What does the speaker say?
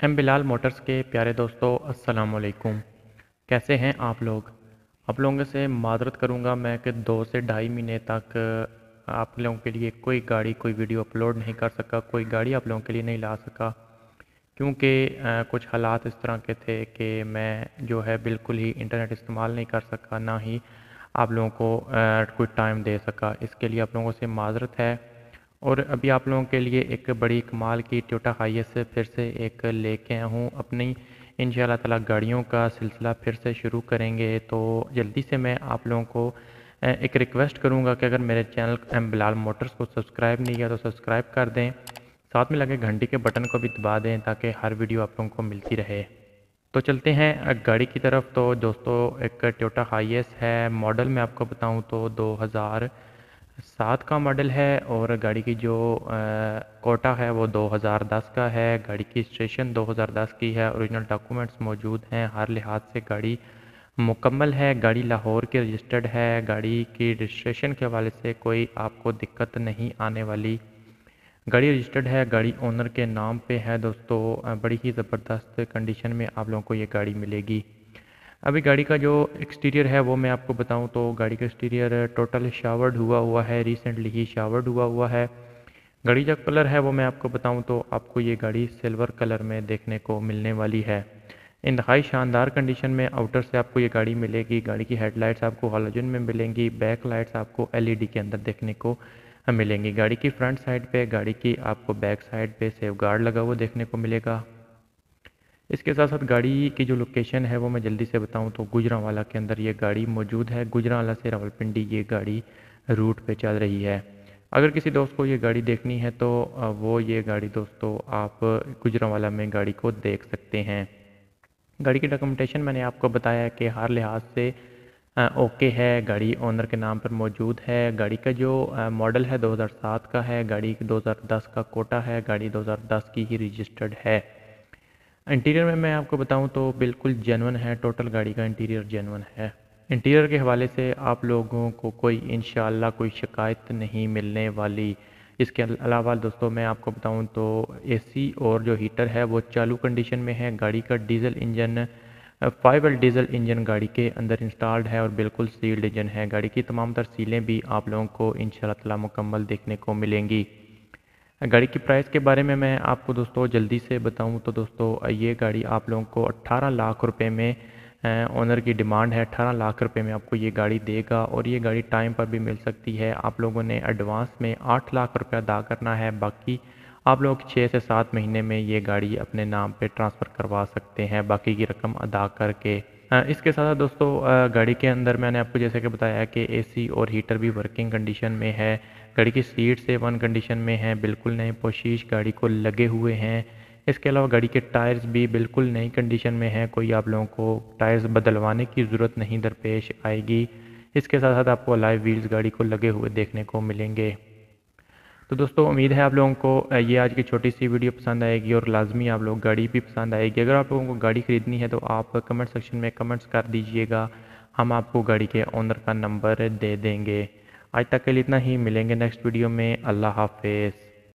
M Bilal Motors के प्यारे दोस्तों अस्सलाम वालेकुम कैसे हैं आप लोग? आप लोगों से मादरत करूँगा मैं कि दो से ढाई महीने तक आप लोगों के लिए कोई गाड़ी, कोई वीडियो अपलोड नहीं कर सका, कोई गाड़ी आप लोगों के लिए नहीं ला सका। क्योंकि कुछ हालात इस तरह के थे कि मैं जो है बिल्कुल ही इंटरनेट इस्तेमाल नहीं कर सका, ना ही आप लोगों को कोई टाइम दे सका। इसके लिए आप लोगों से माजरत है। और अभी आप लोगों के लिए एक बड़ी कमाल की टोटा हाइस फिर से एक लेके आया हूँ। अपनी इन ताला गाड़ियों का सिलसिला फिर से शुरू करेंगे। तो जल्दी से मैं आप लोगों को एक रिक्वेस्ट करूँगा कि अगर मेरे चैनल एम बिलाल मोटर्स को सब्सक्राइब नहीं किया तो सब्सक्राइब कर दें। साथ में लगे घंटी के बटन को भी दबा दें ताकि हर वीडियो आप लोगों को मिलती रहे। तो चलते हैं गाड़ी की तरफ़। तो दोस्तों, एक टोटा हाइस है। मॉडल मैं आपको बताऊँ तो 2000 सात का मॉडल है और गाड़ी की जो कोटा है वो 2010 का है। गाड़ी की स्टेशन 2010 की है। ओरिजिनल डॉक्यूमेंट्स मौजूद हैं। हर लिहाज से गाड़ी मुकम्मल है। गाड़ी लाहौर की रजिस्टर्ड है। गाड़ी की रजिस्ट्रेशन के हवाले से कोई आपको दिक्कत नहीं आने वाली। गाड़ी रजिस्टर्ड है। गाड़ी ओनर के नाम पे है। दोस्तों बड़ी ही ज़बरदस्त कंडीशन में आप लोगों को ये गाड़ी मिलेगी। अभी गाड़ी का जो एक्सटीरियर है वो मैं आपको बताऊँ तो गाड़ी का एक्सटीरियर टोटल शावर्ड हुआ हुआ है रिसेंटली ही शावर्ड हुआ हुआ है। गाड़ी का कलर है वो मैं आपको बताऊँ तो आपको ये गाड़ी सिल्वर कलर में देखने को मिलने वाली है। इंतहाई शानदार कंडीशन में आउटर से आपको ये गाड़ी मिलेगी, गाड़ी की हेडलाइट्स आपको हॉलोजन में मिलेंगी बैक लाइट्स आपको एलईडी के अंदर देखने को मिलेंगी। गाड़ी की फ्रंट साइड पे, गाड़ी की आपको बैक साइड पे सेफ़ गार्ड लगा हुआ देखने को मिलेगा। इसके साथ साथ गाड़ी की जो लोकेशन है, वो मैं जल्दी से बताऊँ तो गुजरावाला के अंदर ये गाड़ी मौजूद है। गुजरावाला से रावलपिंडी ये गाड़ी रूट पे चल रही है। अगर किसी दोस्त को ये गाड़ी देखनी है तो वो ये गाड़ी दोस्तों आप गुजरावाला में गाड़ी को देख सकते हैं। गाड़ी की डॉक्यूमेंटेशन मैंने आपको बताया कि हर लिहाज से ओके है। गाड़ी ओनर के नाम पर मौजूद है। गाड़ी का जो मॉडल है 2007 का है। गाड़ी 2010 का कोटा है। गाड़ी 2010 की ही रजिस्टर्ड है। इंटीरियर में मैं आपको बताऊँ तो बिल्कुल जेनवन है टोटल गाड़ी का इंटीरियर जेनवन है। इंटीरियर के हवाले से आप लोगों को कोई इन कोई शिकायत नहीं मिलने वाली। इसके अलावा दोस्तों मैं आपको बताऊँ तो एसी और जो हीटर है वो चालू कंडीशन में है। गाड़ी का diesel engine five L diesel engine गाड़ी के अंदर इंस्टॉल्ड है और बिल्कुल सील्ड इंजन है। गाड़ी की तमाम तर सीलें भी आप लोगों को इन मुकम्मल देखने को मिलेंगी। गाड़ी की प्राइस के बारे में मैं आपको दोस्तों जल्दी से बताऊँ तो दोस्तों, ये गाड़ी आप लोगों को 18 लाख रुपए में ओनर की डिमांड है। 18 लाख रुपए में आपको ये गाड़ी देगा और ये गाड़ी टाइम पर भी मिल सकती है। आप लोगों ने एडवांस में 8 लाख रुपया अदा करना है। बाकी आप लोग छः से सात महीने में ये गाड़ी अपने नाम पर ट्रांसफ़र करवा सकते हैं, बाकी की रकम अदा करके। इसके साथ दोस्तों गाड़ी के अंदर मैंने आपको जैसे कि बताया कि एसी और हीटर भी वर्किंग कंडीशन में है। गाड़ी की सीट से वन कंडीशन में है, बिल्कुल नए पोशीश गाड़ी को लगे हुए हैं। इसके अलावा गाड़ी के टायर्स भी बिल्कुल नई कंडीशन में हैं, कोई आप लोगों को टायर्स बदलवाने की ज़रूरत नहीं दरपेश आएगी। इसके साथ साथ आपको लाइव व्हील्स गाड़ी को लगे हुए देखने को मिलेंगे। तो दोस्तों, उम्मीद है आप लोगों को ये आज की छोटी सी वीडियो पसंद आएगी और लाजमी आप लोग गाड़ी भी पसंद आएगी। अगर आप लोगों को गाड़ी ख़रीदनी है तो आप कमेंट सेक्शन में कमेंट्स कर दीजिएगा। हम आपको गाड़ी के ओनर का नंबर दे देंगे। आज तक के लिए इतना ही। मिलेंगे नेक्स्ट वीडियो में। अल्लाह हाफिज़।